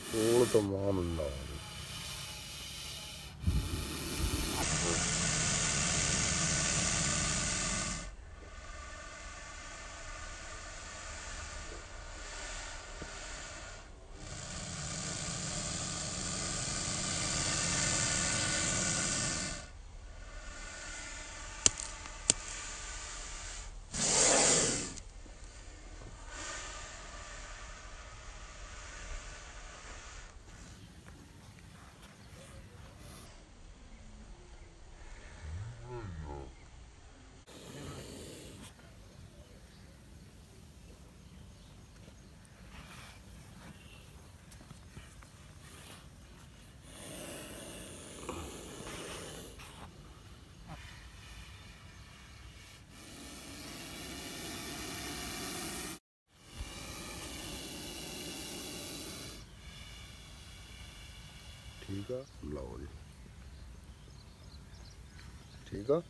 通るともあんの。ਮਾਨ ਨਾ ਠੀਕ ਆ ਲਓ ਜੀ ਠੀਕ ਆ